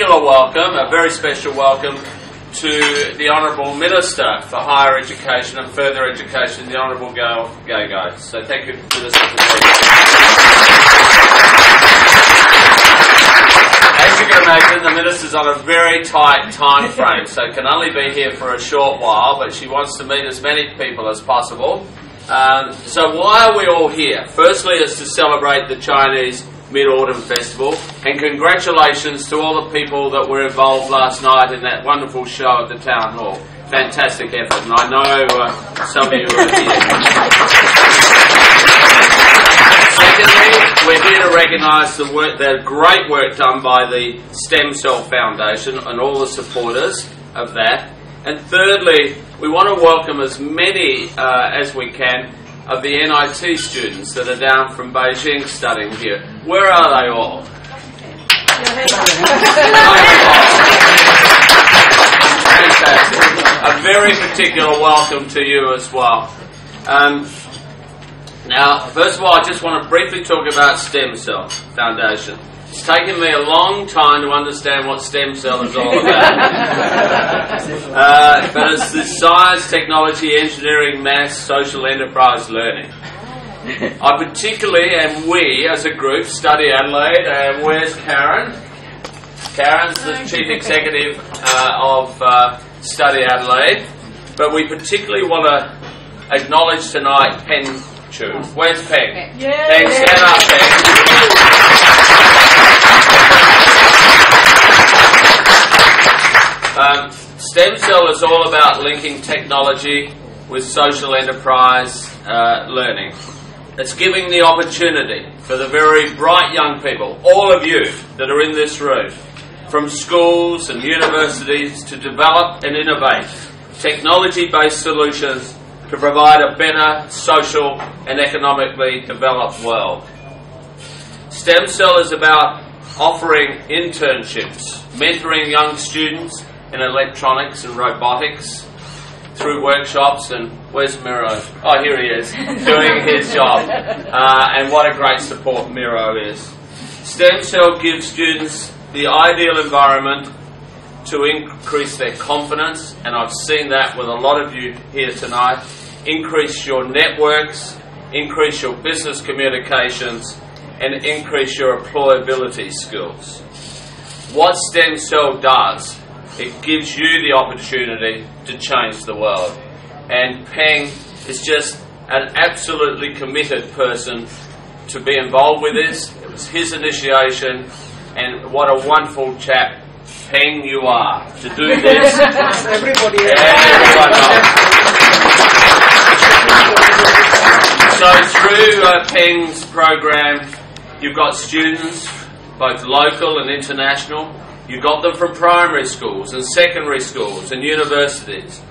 particular welcome, a very special welcome, to the Honourable Minister for Higher Education and Further Education, the Honourable Gail Gago. So thank you for this opportunity. As you can imagine, the Minister's on a very tight time frame, so can only be here for a short while, but she wants to meet as many people as possible. Um, so why are we all here? Firstly, is to celebrate the Chinese Mid-Autumn Festival, and congratulations to all the people that were involved last night in that wonderful show at the Town Hall. Fantastic effort, and I know uh, some of you are here. Secondly, we're here to recognise the work, the great work done by the STEMSEL Foundation and all the supporters of that. And thirdly, we want to welcome as many uh, as we can of the NIT students that are down from Beijing studying here. Where are they all? A very particular welcome to you as well. Um, now, first of all, I just want to briefly talk about STEMSEL Foundation. It's taken me a long time to understand what STEMSEL is all about. uh, but it's the science, technology, engineering, maths, social enterprise learning. I particularly, and we as a group, study Adelaide. And where's Karyn? Karyn's the chief executive uh, of uh, Study Adelaide. But we particularly want to acknowledge tonight Peng Chu. Where's Peng? Yeah. Peng, stand up, Peng. Um, STEMSEL is all about linking technology with social enterprise uh, learning. It's giving the opportunity for the very bright young people, all of you that are in this room, from schools and universities to develop and innovate technology based solutions to provide a better social and economically developed world. STEMSEL is about offering internships, mentoring young students in electronics and robotics through workshops and where's Miro? Oh, here he is, doing his job. Uh, and what a great support Miro is. STEMSEL gives students the ideal environment to increase their confidence, and I've seen that with a lot of you here tonight. Increase your networks, increase your business communications, and increase your employability skills. What STEMSEL does, it gives you the opportunity to change the world. And Peng is just an absolutely committed person to be involved with this. It was his initiation, and what a wonderful chap Peng you are to do this. Everybody else. So through uh, Peng's program, you've got students, both local and international. You've got them from primary schools and secondary schools and universities.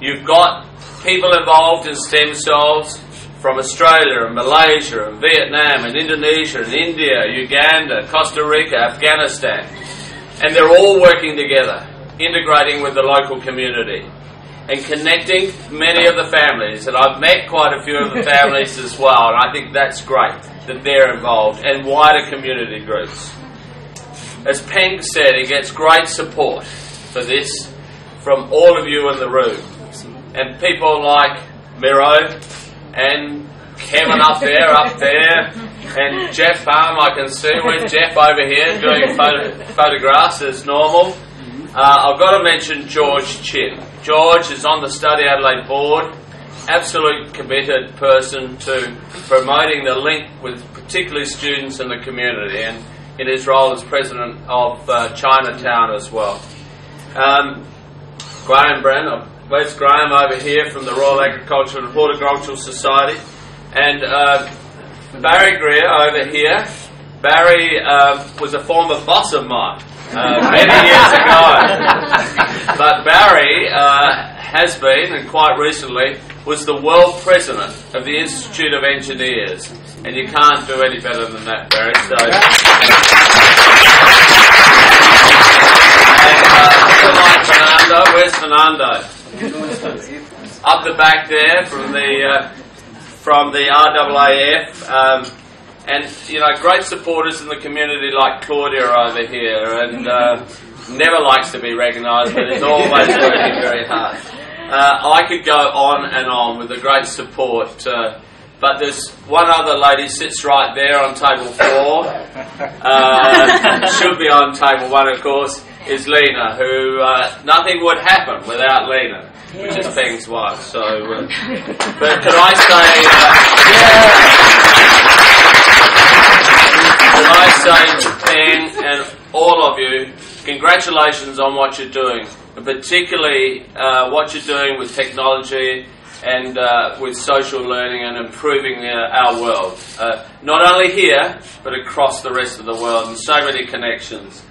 You've got people involved in STEMSELs from Australia and Malaysia and Vietnam and Indonesia and India, Uganda, Costa Rica, Afghanistan. And they're all working together, integrating with the local community and connecting many of the families. And I've met quite a few of the families as well, and I think that's great that they're involved and wider community groups. As Peng said, he gets great support for this from all of you in the room. And people like Miro and Kevin up there, up there, and Jeff Palm, I can see. Where's Jeff over here doing photo- photographs as normal? Uh, I've got to mention George Chin. George is on the Study Adelaide board, absolute committed person to promoting the link with particularly students in the community and in his role as president of uh, Chinatown as well. Um, Graham Brennan, where's Graham over here from the Royal Agricultural and Horticultural Society? And uh, Barry Greer over here. Barry uh, was a former boss of mine uh, many years ago. But Barry uh, has been, and quite recently, was the world president of the Institute of Engineers. And you can't do any better than that, Barry. So, and uh, like Fernando. Where's Fernando? Up the back there from the uh, from the RAAF. Um, and you know, great supporters in the community like Claudia over here, and uh, never likes to be recognised, but is always working very hard. Uh, I could go on and on with the great support, uh, but there's one other lady sits right there on table four. Uh, should be on table one, of course. Is Lena, who uh, nothing would happen without Lena, which is Peng's wife. So, uh, but could I say? Could I say to Peng and all of you, congratulations on what you're doing, particularly uh, what you're doing with technology and uh, with social learning and improving uh, our world. Uh, not only here, but across the rest of the world, and so many connections.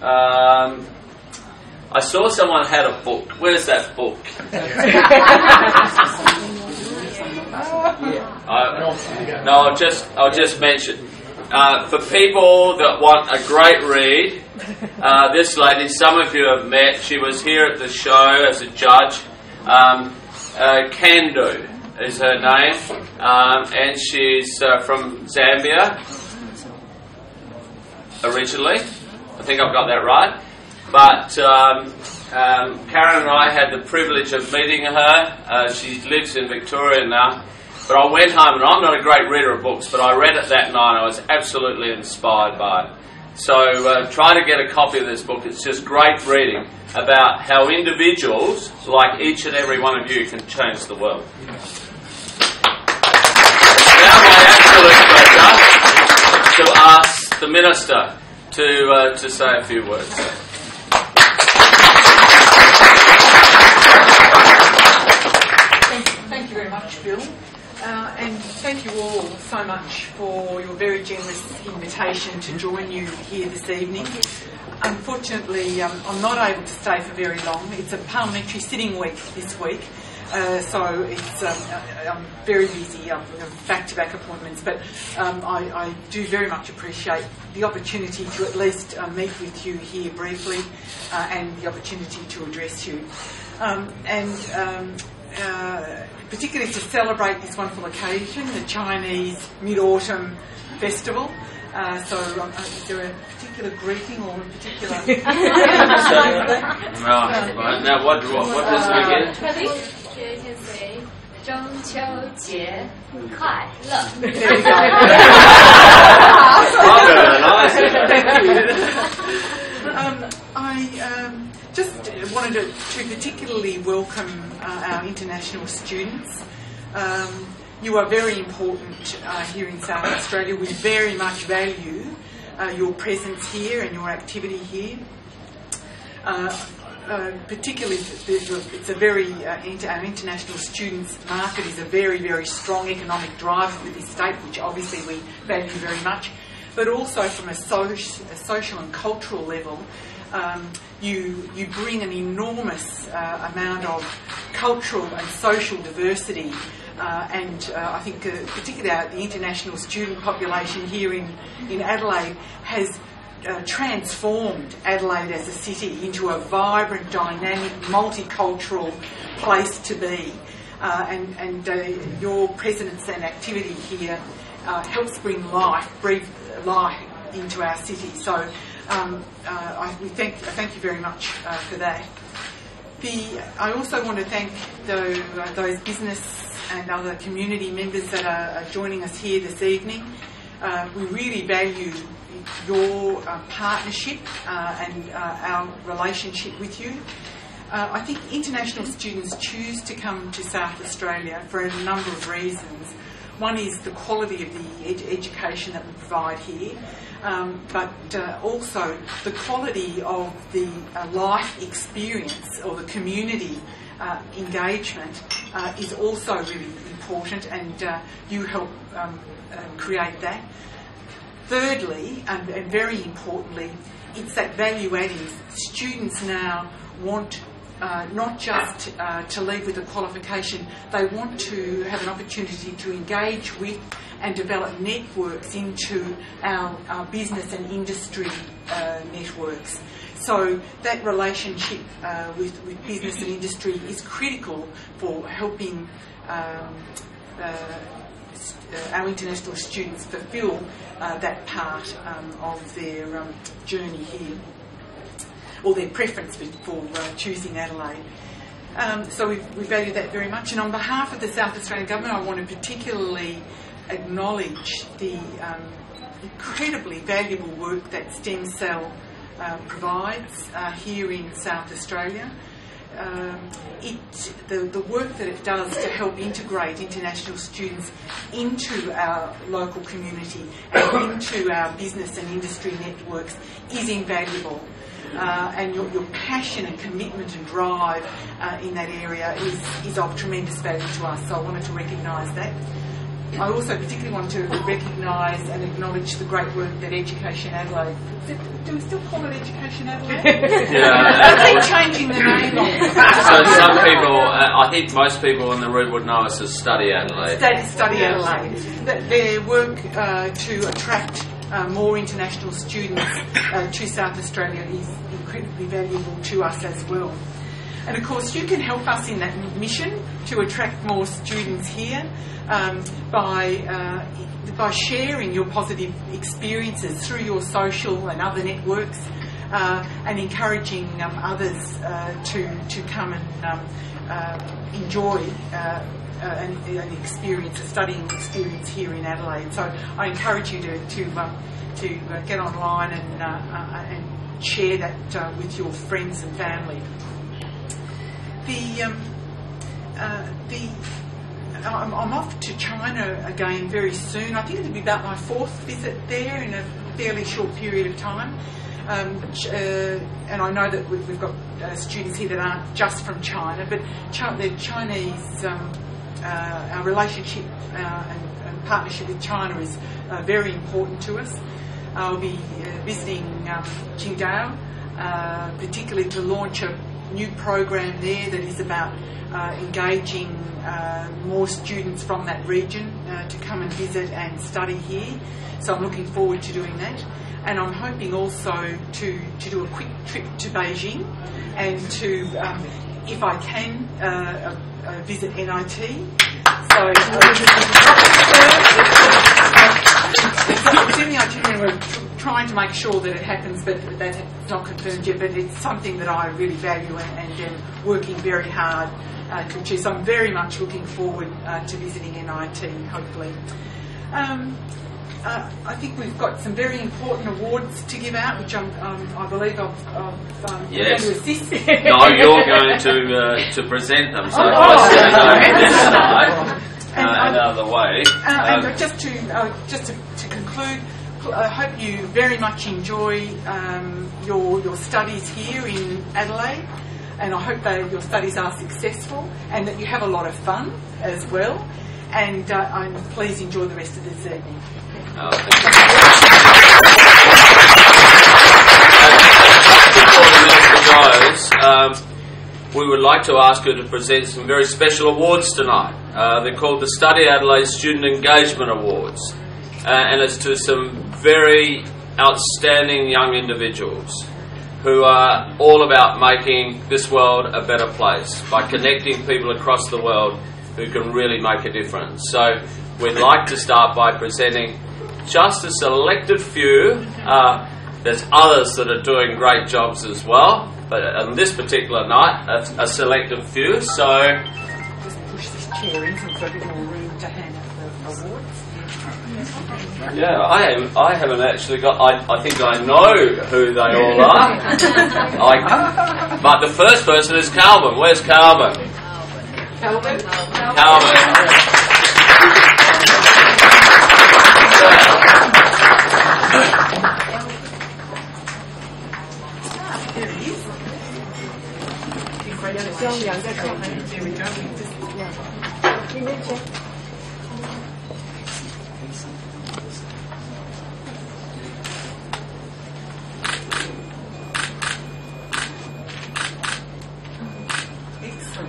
Um, I saw someone had a book. Where's that book? I, no, I'll just I'll just mention uh, for people that want a great read, uh, this lady, some of you have met. She was here at the show as a judge. Um, uh, Kandu is her name, um, and she's uh, from Zambia originally. I think I've got that right. But um, um, Karyn and I had the privilege of meeting her. Uh, she lives in Victoria now. But I went home, and I'm not a great reader of books, but I read it that night. I was absolutely inspired by it. So uh, try to get a copy of this book. It's just great reading about how individuals, like each and every one of you, can change the world. now my absolute pleasure to ask the minister to, uh, to say a few words. Thank, thank you very much, Bill. Uh, and thank you all so much for your very generous invitation to join you here this evening. Unfortunately, um, I'm not able to stay for very long. It's a parliamentary sitting week this week, uh, so it's um, uh, I'm very busy, um, back-to-back appointments. But um, I, I, do very much appreciate the opportunity to at least uh, meet with you here briefly, uh, and the opportunity to address you. Um, and um, uh, particularly to celebrate this wonderful occasion, the Chinese Mid Autumn Festival. Uh, so, um, uh, is there a particular greeting or a particular? right. Now, what, what, what does it begin? Ready? You can say 中秋节快乐。 There you go. Oh, very to, particularly welcome uh, our international students. Um, you are very important uh, here in South Australia. We very much value uh, your presence here and your activity here. Uh, uh, particularly, it's a very uh, inter- our international students market is a very very strong economic driver for this state, which obviously we value very much. But also from a, so- a social and cultural level, um, you you bring an enormous uh, amount of cultural and social diversity. Uh, and uh, I think, uh, particularly our, the international student population here in, in Adelaide has uh, transformed Adelaide as a city into a vibrant, dynamic, multicultural place to be. Uh, and and your presence and activity here helps bring life, breathe life into our city. So um, uh, I, we thank, thank you very much uh, for that. The, I also want to thank the, uh, those business and other community members that are, are joining us here this evening. Uh, we really value your uh, partnership uh, and our relationship with you. I think international students choose to come to South Australia for a number of reasons. One is the quality of the ed- education that we provide here, um, but uh, also the quality of the uh, life experience or the community uh, engagement uh, is also really important, and uh, you help um, uh, create that. Thirdly, and, and very importantly, it's that value adding. Students now want uh, not just uh, to leave with a qualification, they want to have an opportunity to engage with and develop networks into our, our business and industry uh, networks. So that relationship uh, with, with business and industry is critical for helping um, uh, our international students fulfil uh, that part um, of their um, journey here. or their preference for, uh, choosing Adelaide. Um, so we value that very much. And on behalf of the South Australian Government, I want to particularly acknowledge the um, incredibly valuable work that STEMSEL uh, provides uh, here in South Australia. Um, it, the, the work that it does to help integrate international students into our local community and into our business and industry networks is invaluable. Uh, and your, your, passion and commitment and drive uh, in that area is, is of tremendous value to us. So I wanted to recognise that. I also particularly want to recognise and acknowledge the great work that Education Adelaide. Do we still call it Education Adelaide? yeah. I keep changing the name. So some people, uh, I think most people in the room would know us as Study Adelaide. Study, Study Adelaide. That their work uh, to attract uh, more international students uh, to South Australia is incredibly valuable to us as well. And of course, you can help us in that mission to attract more students here um, by, uh, by sharing your positive experiences through your social and other networks uh, and encouraging um, others uh, to, to come and um, uh, enjoy. Uh, an, an, experience, a studying experience here in Adelaide. So I encourage you to to, um, to get online and and share that with your friends and family the um, uh, the I'm, I'm, off to China again very soon. I think it'll be about my fourth visit there in a fairly short period of time. Um, uh, and I know that we've, we've got uh, students here that aren't just from China, but the Chinese, um, uh, our relationship uh, and, and, partnership with China is uh, very important to us. I'll be visiting um, Qingdao, particularly to launch a new program there that is about uh, engaging uh, more students from that region uh, to come and visit and study here. So I'm looking forward to doing that. And I'm hoping also to, to do a quick trip to Beijing and to, um, if I can, uh, uh, visit NIT. So it's in the itinerary. Trying to make sure that it happens, but that's not confirmed yet. But it's something that I really value and, and am working very hard uh, to achieve. So I'm very much looking forward uh, to visiting NIT, hopefully. Um, uh, I think we've got some very important awards to give out, which um, i believe I've, I've um, yes. going to assist. no, you're going to uh, to present them. So oh, oh, this side and, uh, another way. Uh, and just to uh, just to, to conclude, I hope you very much enjoy um, your your studies here in Adelaide, and I hope that your studies are successful and that you have a lot of fun as well. And, uh, and please enjoy the rest of this evening. Um, we would like to ask her to present some very special awards tonight. Uh, they're called the Study Adelaide Student Engagement Awards, uh, and it's to some very outstanding young individuals who are all about making this world a better place by connecting people across the world who can really make a difference. So we'd like to start by presenting just a selected few. Uh, there's others that are doing great jobs as well, but on this particular night, a, a selected few. So. Just push this chair in so bit more room to awards. Yeah, I haven't, I haven't actually got. I, I think I know who they all are. I, but the first person is Calvin. Where's Calvin? Calvin. Calvin.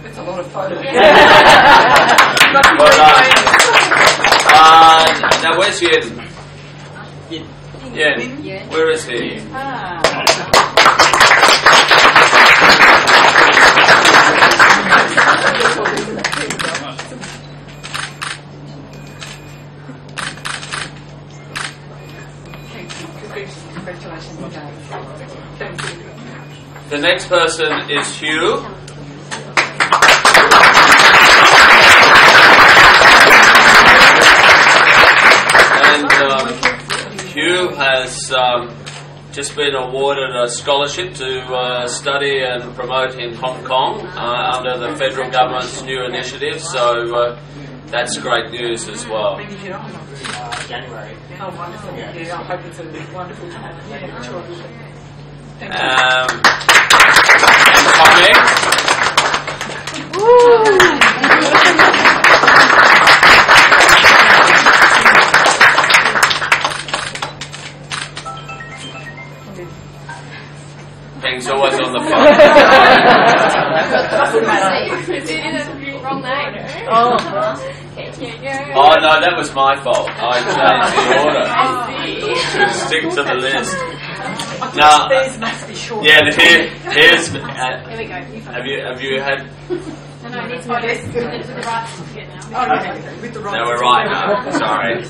It's a lot of photos. but, uh, uh, now, where's Yin? Yin. Where is he? Congratulations, Thank you. Next person is Huw. And um, Huw has um, just been awarded a scholarship to uh, study and promote in Hong Kong uh, under the federal government's new initiative. So uh, that's great news as well. When you get on? January. Oh, wonderful. Yeah, I hope it's a wonderful time. Yeah, sure. Thank you. Um, Peng's always on the phone. Oh. Can't hear you. Oh no, that was my fault. I changed the order. I see. Should stick to the list. Now, Theirs must be short. yeah, here, here's. Uh, Here we go. You have you have you had? No, no, it's my desk. With the right certificate now. Oh, no, with the right. No, we're right now. Sorry.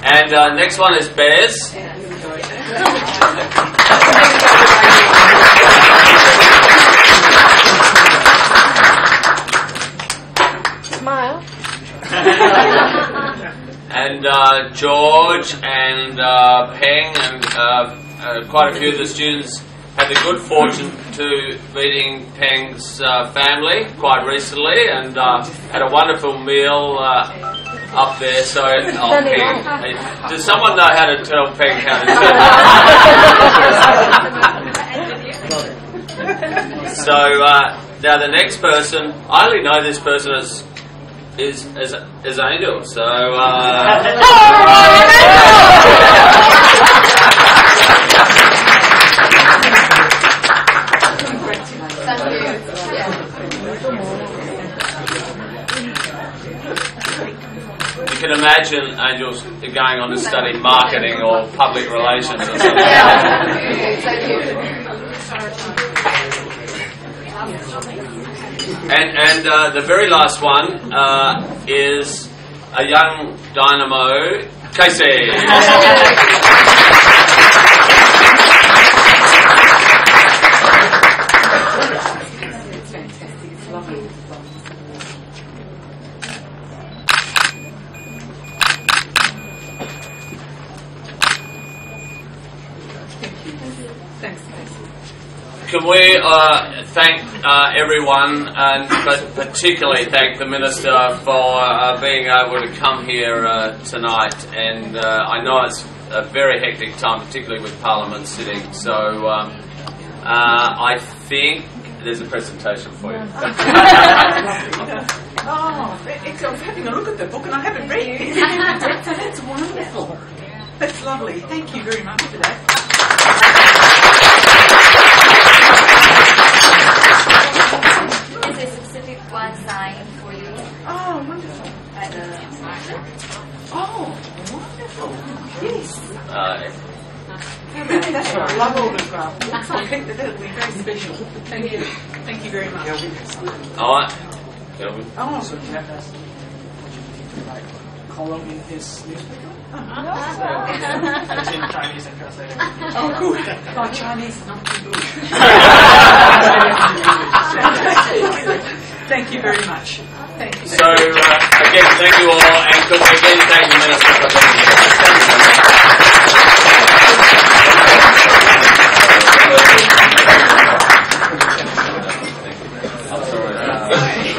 And uh, next one is Bez. Smile. And uh, George and uh, Peng and uh, uh, quite a few of the students had the good fortune to meeting Peng's uh, family quite recently and uh, had a wonderful meal uh, up there. So, oh, Peng, does someone know how to tell Peng how to do So uh, now the next person, I only know this person as is as as Angel. So uh, Congratulations. Thank you. You can imagine Angel's going on to study marketing or public relations or something. And and uh, the very last one uh, is a young dynamo, Casey. It's fantastic. It's lovely. Thank you. Thanks, Casey. Can we uh, thank uh, everyone, and but particularly thank the minister for uh, being able to come here uh, tonight? And uh, I know it's a very hectic time, particularly with Parliament sitting. So um, uh, I think there's a presentation for you. Oh, it's, I was having a look at the book and I haven't read it. That's, that's wonderful. That's lovely. Thank you very much for that. Oh, wonderful. Yes. Uh, That's what I love autograph. I think that that'll be very special. Thank you. Thank you very much. all right. Kelvin. Oh, So can I ask, would you be like column in his newspaper? uh-huh. It's in Chinese and translated. oh, good. My Chinese not good. Thank you very much. Thank you. So uh, again, thank you all, and could again thank the minister for being here. I'm sorry.